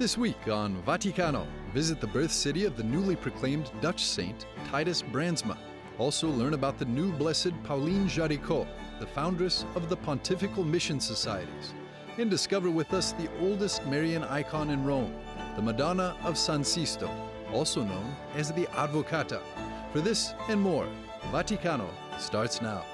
This week on Vaticano, visit the birth city of the newly proclaimed Dutch saint Titus Brandsma. Also learn about the new blessed Pauline Jaricot, the foundress of the Pontifical Mission Societies. And discover with us the oldest Marian icon in Rome, the Madonna of San Sisto, also known as the Advocata. For this and more, Vaticano starts now.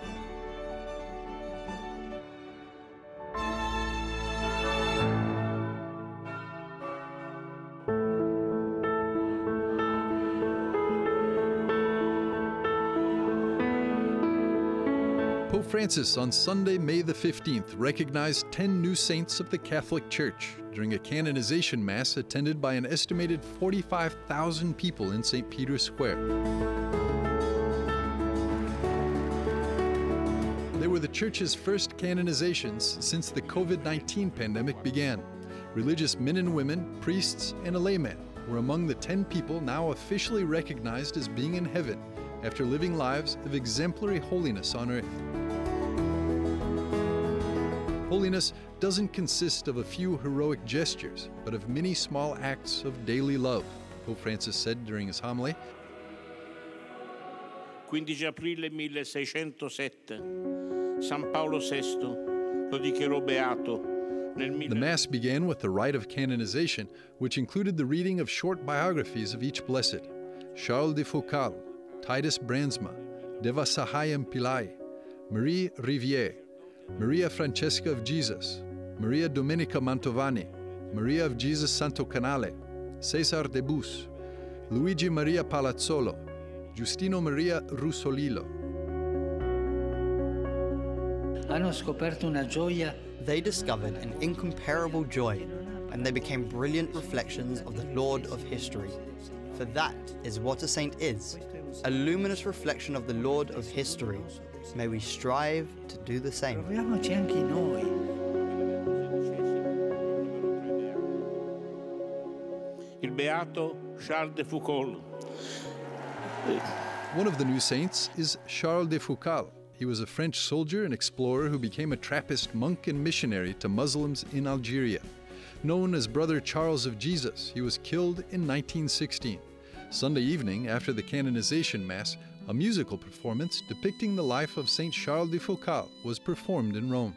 Francis on Sunday, May the 15th, recognized 10 new saints of the Catholic Church during a canonization mass attended by an estimated 45,000 people in St. Peter's Square. They were the Church's first canonizations since the COVID 19 pandemic began. Religious men and women, priests, and a layman were among the 10 people now officially recognized as being in heaven after living lives of exemplary holiness on earth. Holiness doesn't consist of a few heroic gestures, but of many small acts of daily love, Pope Francis said during his homily. 15 aprile 1607, San Paolo VI lo dichiarò beato The Mass began with the rite of canonization, which included the reading of short biographies of each blessed Charles de Foucault, Titus Brandsma, Devasahayam Pillai, Marie Rivier, Maria Francesca of Jesus, Maria Domenica Mantovani, Maria of Jesus Santo Canale, Cesar de Bus, Luigi Maria Palazzolo, Giustino Maria Russolillo. Hanno scoperto una gioia They discovered an incomparable joy, and they became brilliant reflections of the Lord of history. For that is what a saint is a luminous reflection of the Lord of history. May we strive to do the same. Proviamoci anche noi. il beato Charles de Foucault. One of the new saints is Charles de Foucault. He was a French soldier and explorer who became a Trappist monk and missionary to Muslims in Algeria. Known as Brother Charles of Jesus, he was killed in 1916. Sunday evening, after the canonization Mass, a musical performance depicting the life of Saint Charles de Foucault was performed in Rome.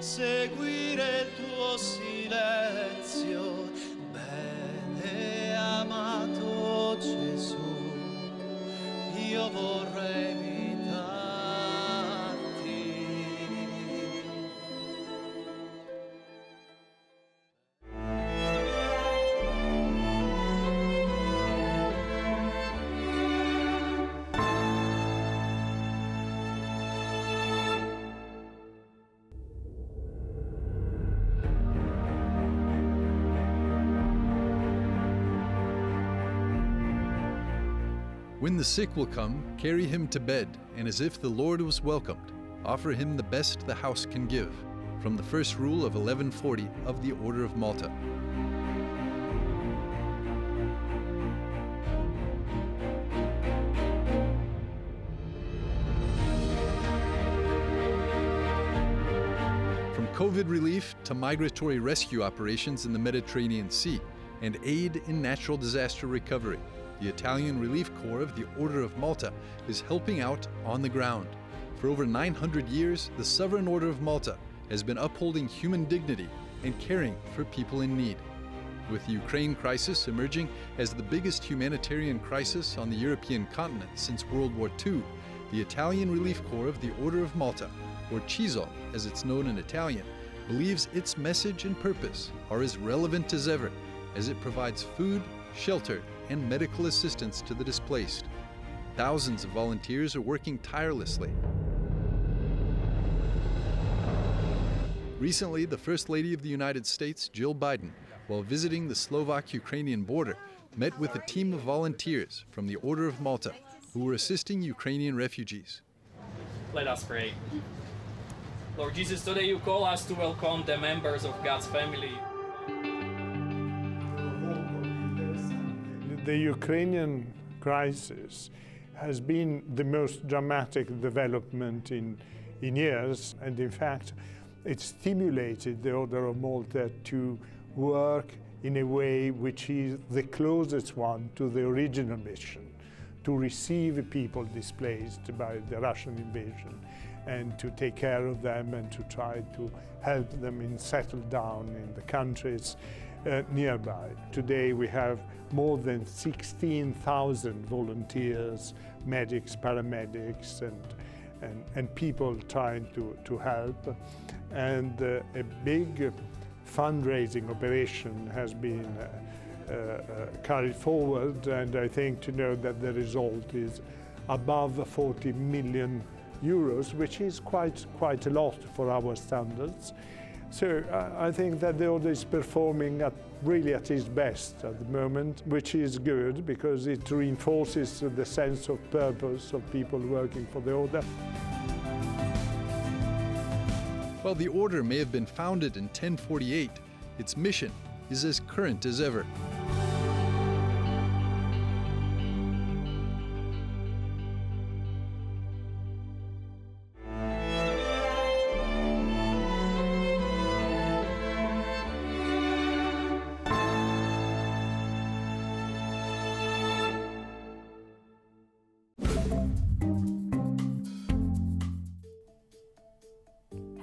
Seguire il tuo silenzio, When the sick will come, carry him to bed, and as if the Lord was welcomed, offer him the best the house can give. From the first rule of 1140 of the Order of Malta. From COVID relief to migratory rescue operations in the Mediterranean Sea and aid in natural disaster recovery, the Italian Relief Corps of the Order of Malta is helping out on the ground. For over 900 years, the Sovereign Order of Malta has been upholding human dignity and caring for people in need. With the Ukraine crisis emerging as the biggest humanitarian crisis on the European continent since World War II, the Italian Relief Corps of the Order of Malta, or CISOM as it's known in Italian, believes its message and purpose are as relevant as ever as it provides food, shelter, and medical assistance to the displaced. Thousands of volunteers are working tirelessly. Recently, the First Lady of the United States, Jill Biden, while visiting the Slovak Ukrainian border, met with a team of volunteers from the Order of Malta who were assisting Ukrainian refugees. Let us pray. Lord Jesus, today you call us to welcome the members of God's family. The Ukrainian crisis has been the most dramatic development in, in years, and in fact, it stimulated the Order of Malta to work in a way which is the closest one to the original mission to receive people displaced by the Russian invasion and to take care of them and to try to help them in settle down in the countries uh, nearby. Today we have more than 16,000 volunteers, medics, paramedics and, and, and, people trying to, to help. And uh, a big fundraising operation has been uh, uh, carried forward and I think to know that the result is above 40 million euros, which is quite, quite a lot for our standards. So I think that the order is performing at, really at its best at the moment, which is good because it reinforces the sense of purpose of people working for the order. While the order may have been founded in 1048, its mission is as current as ever.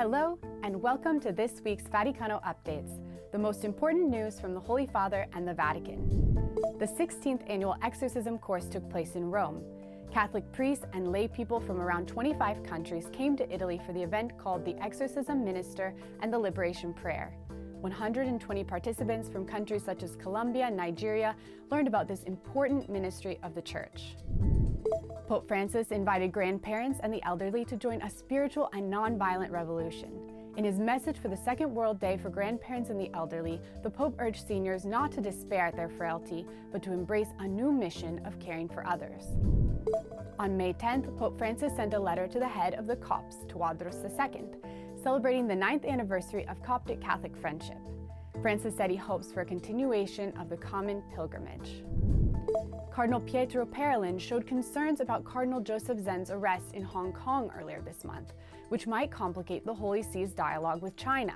Hello, and welcome to this week's Vaticano Updates, the most important news from the Holy Father and the Vatican. The 16th annual exorcism course took place in Rome. Catholic priests and lay people from around 25 countries came to Italy for the event called the Exorcism Minister and the Liberation Prayer. 120 participants from countries such as Colombia and Nigeria learned about this important ministry of the Church. Pope Francis invited grandparents and the elderly to join a spiritual and nonviolent revolution. In his message for the Second World Day for grandparents and the elderly, the Pope urged seniors not to despair at their frailty, but to embrace a new mission of caring for others. On May 10th, Pope Francis sent a letter to the head of the Copts, Tawadros II, celebrating the ninth anniversary of Coptic Catholic friendship. Francis said he hopes for a continuation of the common pilgrimage. Cardinal Pietro Parolin showed concerns about Cardinal Joseph Zen's arrest in Hong Kong earlier this month, which might complicate the Holy See's dialogue with China.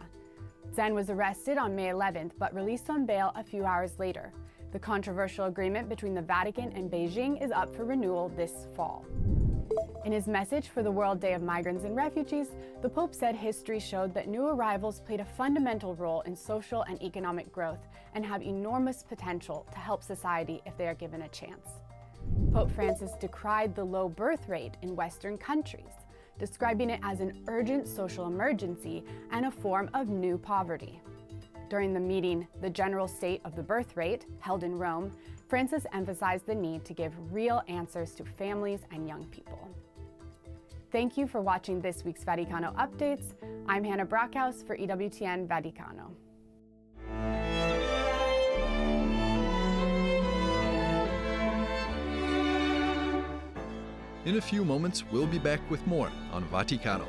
Zen was arrested on May 11th but released on bail a few hours later. The controversial agreement between the Vatican and Beijing is up for renewal this fall. In his message for the World Day of Migrants and Refugees, the Pope said history showed that new arrivals played a fundamental role in social and economic growth and have enormous potential to help society if they are given a chance. Pope Francis decried the low birth rate in Western countries, describing it as an urgent social emergency and a form of new poverty. During the meeting, The General State of the Birth Rate, held in Rome, Francis emphasized the need to give real answers to families and young people. Thank you for watching this week's Vaticano Updates. I'm Hannah Brockhaus for EWTN Vaticano. In a few moments, we'll be back with more on Vaticano.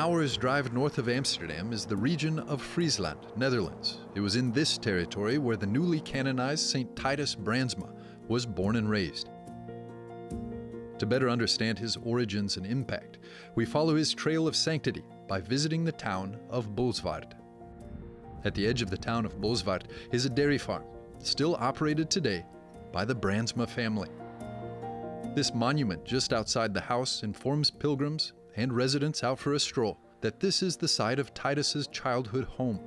Hour's drive north of Amsterdam is the region of Friesland, Netherlands. It was in this territory where the newly canonized St. Titus Brandsma was born and raised. To better understand his origins and impact, we follow his trail of sanctity by visiting the town of Bolsward. At the edge of the town of Bolsward is a dairy farm, still operated today by the Brandsma family. This monument just outside the house informs pilgrims and residents out for a stroll that this is the site of Titus's childhood home.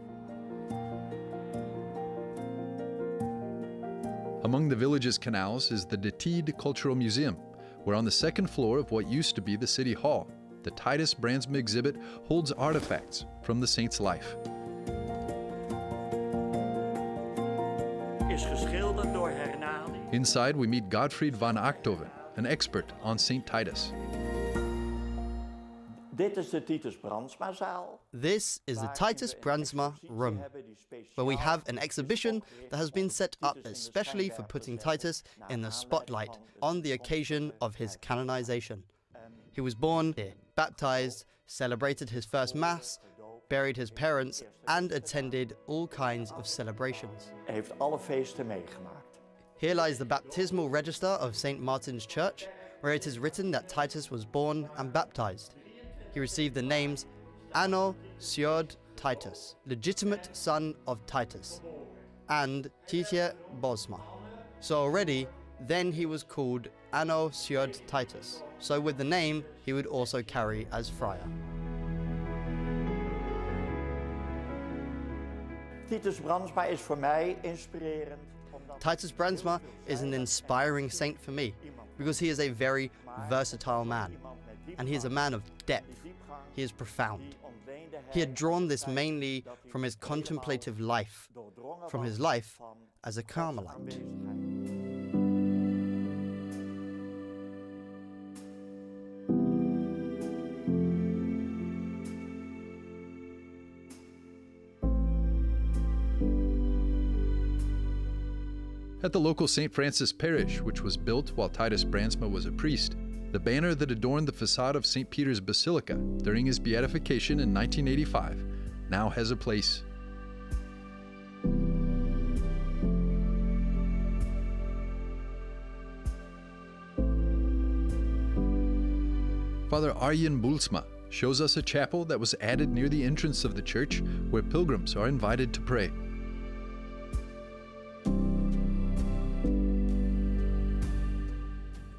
Among the village's canals is the De Tiid Cultural Museum, where on the second floor of what used to be the City Hall, the Titus Brandsma exhibit holds artifacts from the saint's life. Is geschilderd door Hernani. Inside, we meet Godfried van Achthoven, an expert on St. Titus. Dit is de Titus Brandsma-zaal. This is the Titus Brandsma room, where we have an exhibition that has been set up especially for putting Titus in the spotlight on the occasion of his canonization. He was born here, baptized, celebrated his first Mass, buried his parents, and attended all kinds of celebrations. Hij heeft alle feesten meegemaakt. Here lies the baptismal register of St. Martin's Church, where it is written that Titus was born and baptized. He received the names Anno Sjoerd Titus, legitimate son of Titus, and Titia Bosma. So already, then he was called Anno Sjoerd Titus. So with the name, he would also carry as friar. Titus Brandsma is voor mij inspirerend. Titus Brandsma is an inspiring saint for me because he is a very versatile man and he is a man of depth. He is profound. He had drawn this mainly from his contemplative life, from his life as a Carmelite. At the local St. Francis parish, which was built while Titus Brandsma was a priest, the banner that adorned the facade of St. Peter's Basilica during his beatification in 1985 now has a place. Father Arjen Boelsma shows us a chapel that was added near the entrance of the church where pilgrims are invited to pray.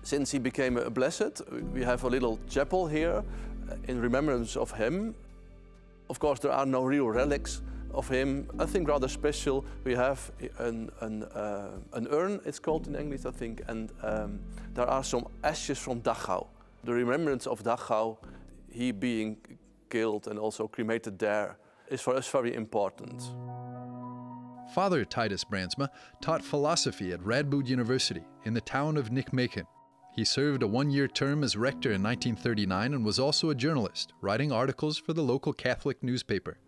Since he became a blessed, we have a little chapel here uh, in remembrance of him. Of course, there are no real relics of him. I think rather special. We have an, an, uh, an urn, it's called in English, I think, and um, there are some ashes from Dachau. The remembrance of Dachau, he being killed and also cremated there, is for us very important. Father Titus Brandsma taught philosophy at Radboud University in the town of Nijmegen. He served a one year term as rector in 1939 and was also a journalist, writing articles for the local Catholic newspaper.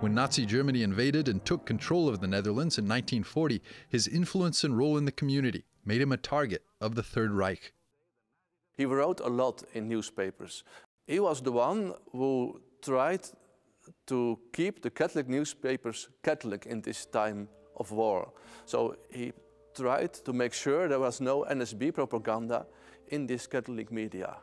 When Nazi Germany invaded and took control of the Netherlands in 1940, his influence and role in the community made him a target of the Third Reich. He wrote a lot in newspapers. He was the one who tried to keep the Catholic newspapers Catholic in this time of war. So he tried to make sure there was no NSB propaganda in this Catholic media.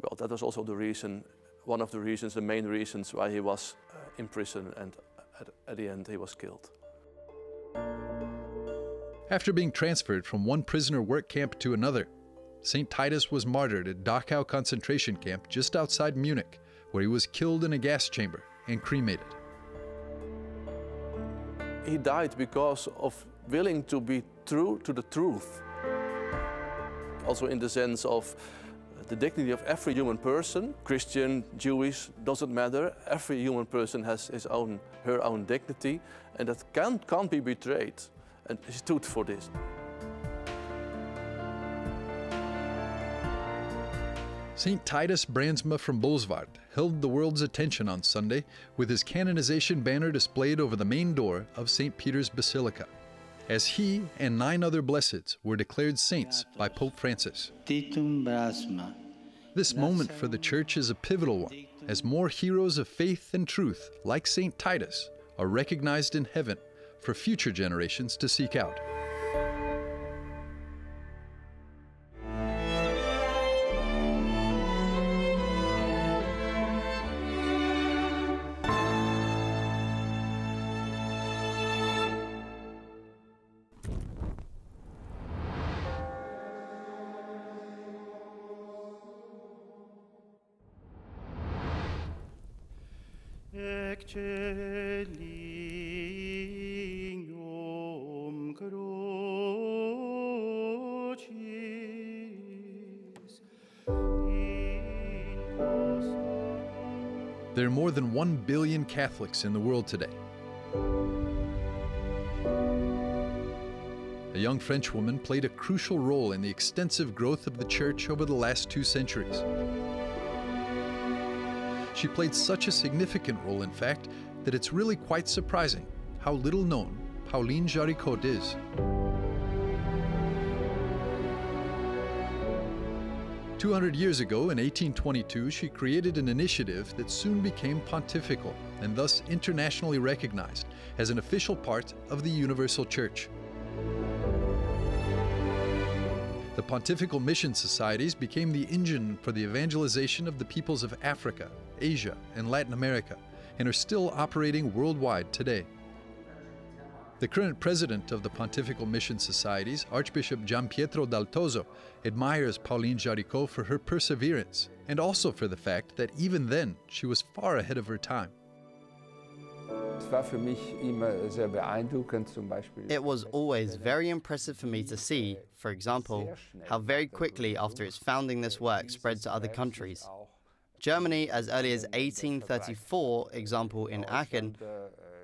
Well, that was also the reason, one of the reasons, the main reasons why he was uh, in prison and at, at the end he was killed. After being transferred from one prisoner work camp to another, St. Titus was martyred at Dachau concentration camp just outside Munich, where he was killed in a gas chamber and cremated. He died because of willing to be true to the truth. Also in the sense of the dignity of every human person, Christian, Jewish, doesn't matter. Every human person has his own, her own dignity, and that can't, can't be betrayed. And he stood for this. St. Titus Brandsma from Bolsward held the world's attention on Sunday with his canonization banner displayed over the main door of St. Peter's Basilica, as he and nine other blesseds were declared saints by Pope Francis. Titum Brasma. This moment for the Church is a pivotal one, as more heroes of faith and truth, like St. Titus, are recognized in heaven for future generations to seek out. There are more than 1 billion Catholics in the world today. A young Frenchwoman played a crucial role in the extensive growth of the Church over the last two centuries. She played such a significant role, in fact, that it's really quite surprising how little known Pauline Jaricot is. Two hundred years ago, in 1822, she created an initiative that soon became pontifical and thus internationally recognized as an official part of the Universal Church. The Pontifical Mission Societies became the engine for the evangelization of the peoples of Africa, Asia, and Latin America, and are still operating worldwide today. The current president of the Pontifical Mission Societies, Archbishop Giampietro Dal Toso, admires Pauline Jaricot for her perseverance and also for the fact that even then she was far ahead of her time. It was always very impressive for me to see, for example, how very quickly after its founding this work spread to other countries. Germany, as early as 1834, example in Aachen,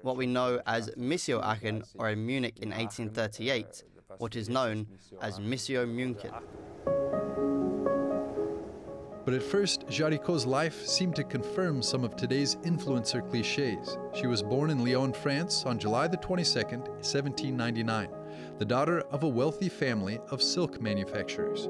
what we know as Missio Aachen, or in Munich in 1838, what is known as Missio München. But at first, Jaricot's life seemed to confirm some of today's influencer cliches. She was born in Lyon, France on July the 22nd, 1799, the daughter of a wealthy family of silk manufacturers.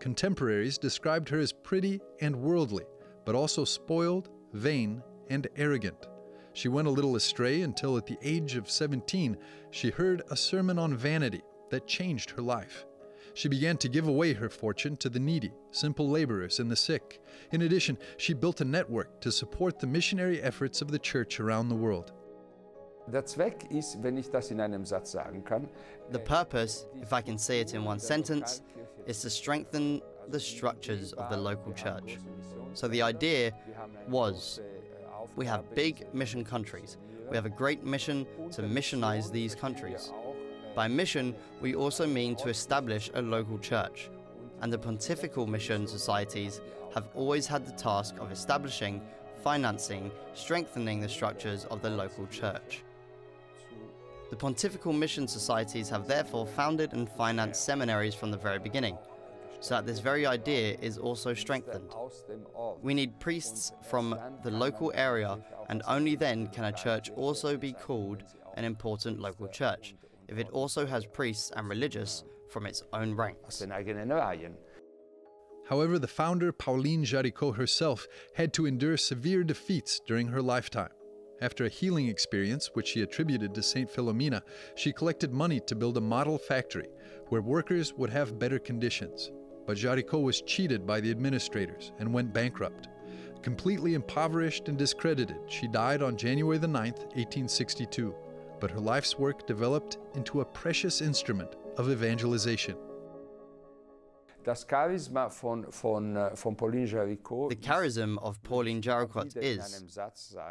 Contemporaries described her as pretty and worldly, but also spoiled, vain, and arrogant. She went a little astray until at the age of 17 she heard a sermon on vanity that changed her life. She began to give away her fortune to the needy, simple laborers, and the sick. In addition, she built a network to support the missionary efforts of the church around the world. Der Zweck ist, wenn ich das in einem Satz sagen kann, The purpose, if I can say it in one sentence, is to strengthen the structures of the local church. So the idea was we have big mission countries. We have a great mission to missionize these countries. By mission, we also mean to establish a local church. And the pontifical mission societies have always had the task of establishing, financing, strengthening the structures of the local church. The pontifical mission societies have therefore founded and financed seminaries from the very beginning, so that this very idea is also strengthened. We need priests from the local area, and only then can a church also be called an important local church, if it also has priests and religious from its own ranks. However, the founder, Pauline Jaricot herself, had to endure severe defeats during her lifetime. After a healing experience, which she attributed to St. Philomena, she collected money to build a model factory where workers would have better conditions. But Jaricot was cheated by the administrators and went bankrupt. Completely impoverished and discredited, she died on January the 9th, 1862. But her life's work developed into a precious instrument of evangelization. The charism of Pauline Jaricot is,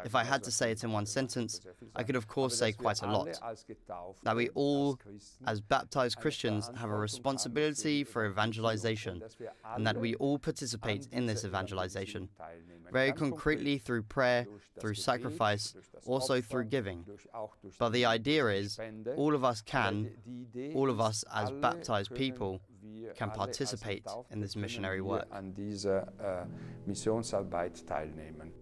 if I had to say it in one sentence, I could of course say quite a lot. That we all, as baptized Christians, have a responsibility for evangelization, and that we all participate in this evangelization, very concretely through prayer, through sacrifice, also through giving. But the idea is, all of us can, all of us as baptized people, can participate in this missionary work. an dieser äh, Missionsarbeit teilnehmen.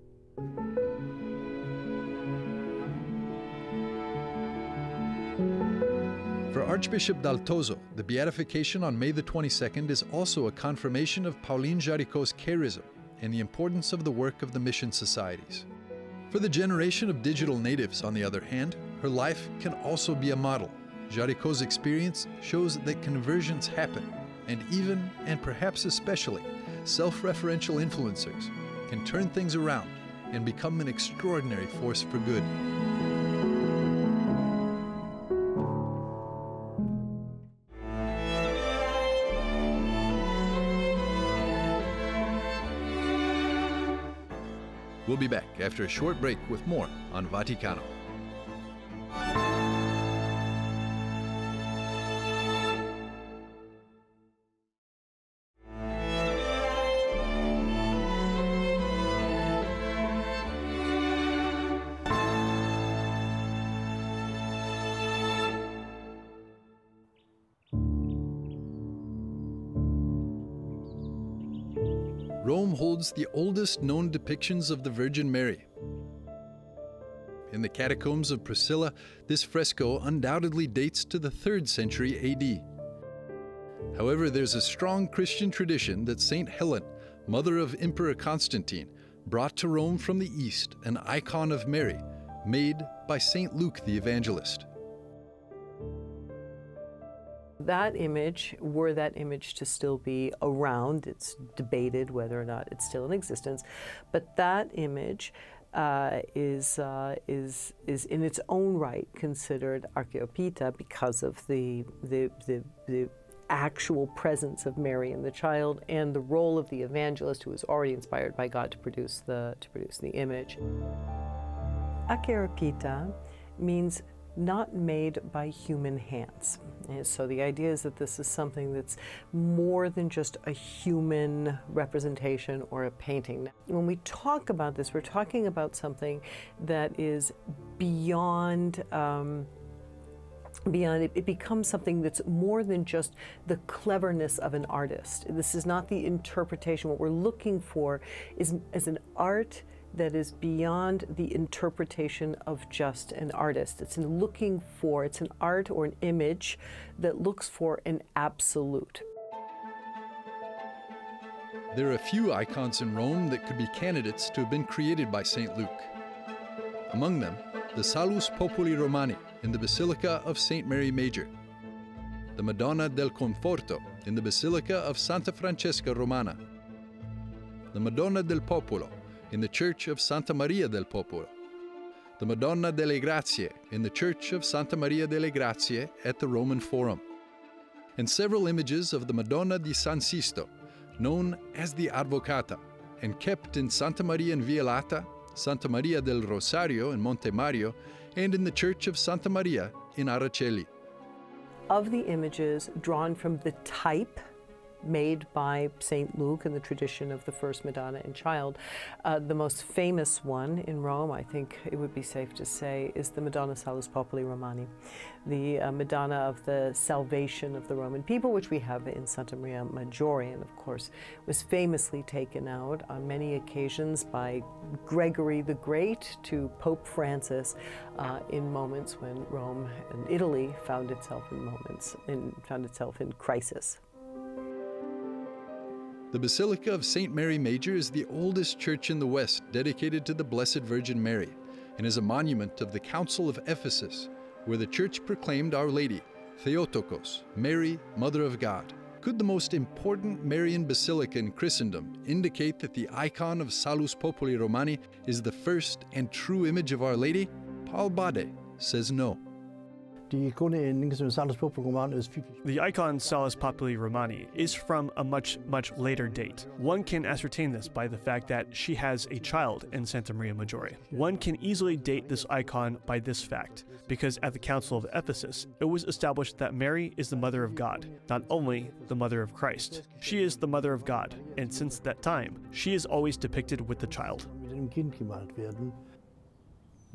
For Archbishop Dal Toso, the beatification on May the 22nd is also a confirmation of Pauline Jaricot's charism and the importance of the work of the mission societies. For the generation of digital natives, on the other hand, her life can also be a model. Jaricot's experience shows that conversions happen, and even, and perhaps especially, self referential influencers can turn things around and become an extraordinary force for good. We'll We'll be back after a short break with more on Vaticano. Holds the oldest known depictions of the Virgin Mary. In the catacombs of Priscilla, this fresco undoubtedly dates to the 3rd century AD. However, there's a strong Christian tradition that St. Helen, mother of Emperor Constantine, brought to Rome from the East an icon of Mary made by St. Luke the Evangelist. That image, were that image to still be around, it's debated whether or not it's still in existence, but that image uh, is, uh, is, is in its own right considered acheiropoieta because of the, the, the, the actual presence of Mary and the child and the role of the evangelist who was already inspired by God to produce the, to produce the image. Acheiropoieta means not made by human hands. And so the idea is that this is something that's more than just a human representation or a painting. When we talk about this, we're talking about something that is beyond. Um, beyond it, it becomes something that's more than just the cleverness of an artist. This is not the interpretation. What we're looking for is, is an art that is beyond the interpretation of just an artist. It's in looking for, it's an art or an image that looks for an absolute. There are a few icons in Rome that could be candidates to have been created by St. Luke. Among them, the Salus Populi Romani in the Basilica of St. Mary Major, the Madonna del Conforto in the Basilica of Santa Francesca Romana, the Madonna del Popolo in the Church of Santa Maria del Popolo, the Madonna delle Grazie in the Church of Santa Maria delle Grazie at the Roman Forum, and several images of the Madonna di San Sisto, known as the Advocata, and kept in Santa Maria in Via Lata, Santa Maria del Rosario in Monte Mario, and in the Church of Santa Maria in Aracoeli. Of the images drawn from the type made by St. Luke in the tradition of the first Madonna and Child. Uh, the most famous one in Rome, I think it would be safe to say, is the Madonna Salus Populi Romani, the uh, Madonna of the salvation of the Roman people, which we have in Santa Maria Maggiore, and of course was famously taken out on many occasions by Gregory the Great to Pope Francis uh, in moments when Rome and Italy found itself in moments, in, found itself in crisis. The Basilica of St. Mary Major is the oldest church in the West dedicated to the Blessed Virgin Mary and is a monument of the Council of Ephesus, where the church proclaimed Our Lady, Theotokos, Mary, Mother of God. Could the most important Marian basilica in Christendom indicate that the icon of Salus Populi Romani is the first and true image of Our Lady? Paul Badde says no. The icon Salus Populi Romani is from a much, much later date. One can ascertain this by the fact that she has a child in Santa Maria Maggiore. One can easily date this icon by this fact, because at the Council of Ephesus, it was established that Mary is the Mother of God, not only the Mother of Christ. She is the Mother of God, and since that time, she is always depicted with the child.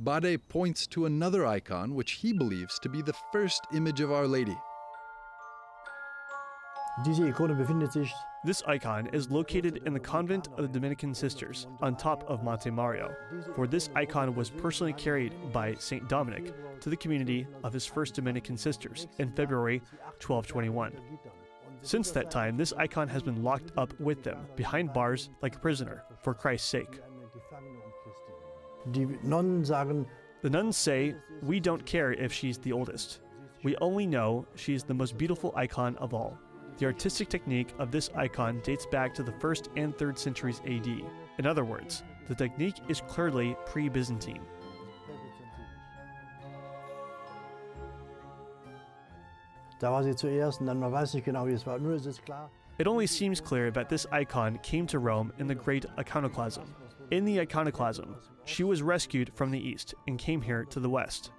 Badde points to another icon which he believes to be the first image of Our Lady. This icon is located in the convent of the Dominican Sisters on top of Monte Mario, for this icon was personally carried by St. Dominic to the community of his first Dominican sisters in February 1221. Since that time, this icon has been locked up with them behind bars like a prisoner for Christ's sake. The nuns say, We don't care if she's the oldest. We only know she's the most beautiful icon of all. The artistic technique of this icon dates back to the 1st and 3rd centuries AD. In other words, the technique is clearly pre Byzantine. It only seems clear that this icon came to Rome in the Great Iconoclasm. In the iconoclasm, she was rescued from the east and came here to the west.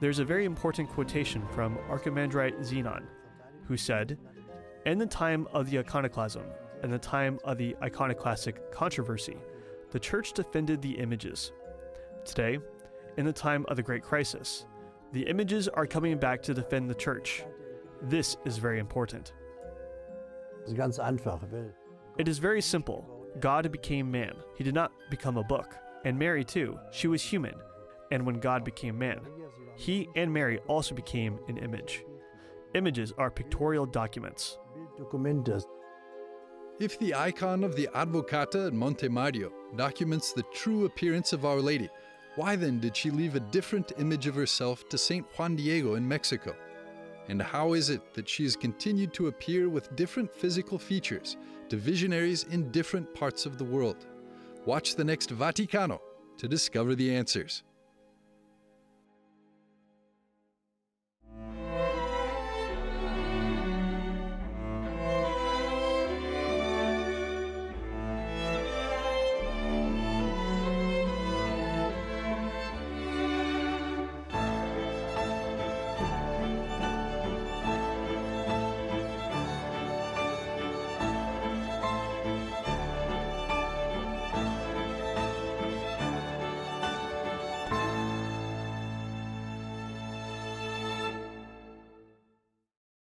There's a very important quotation from Archimandrite Zenon, who said, In the time of the iconoclasm and the time of the iconoclastic controversy, the church defended the images. Today, in the time of the Great Crisis, the images are coming back to defend the church. This is very important. It is very simple. God became man. He did not become a book. And Mary, too, she was human. And when God became man, he and Mary also became an image. Images are pictorial documents. If the icon of the Advocata at Monte Mario documents the true appearance of Our Lady, why then did she leave a different image of herself to St. Juan Diego in Mexico? And how is it that she has continued to appear with different physical features to visionaries in different parts of the world? Watch the next Vaticano to discover the answers.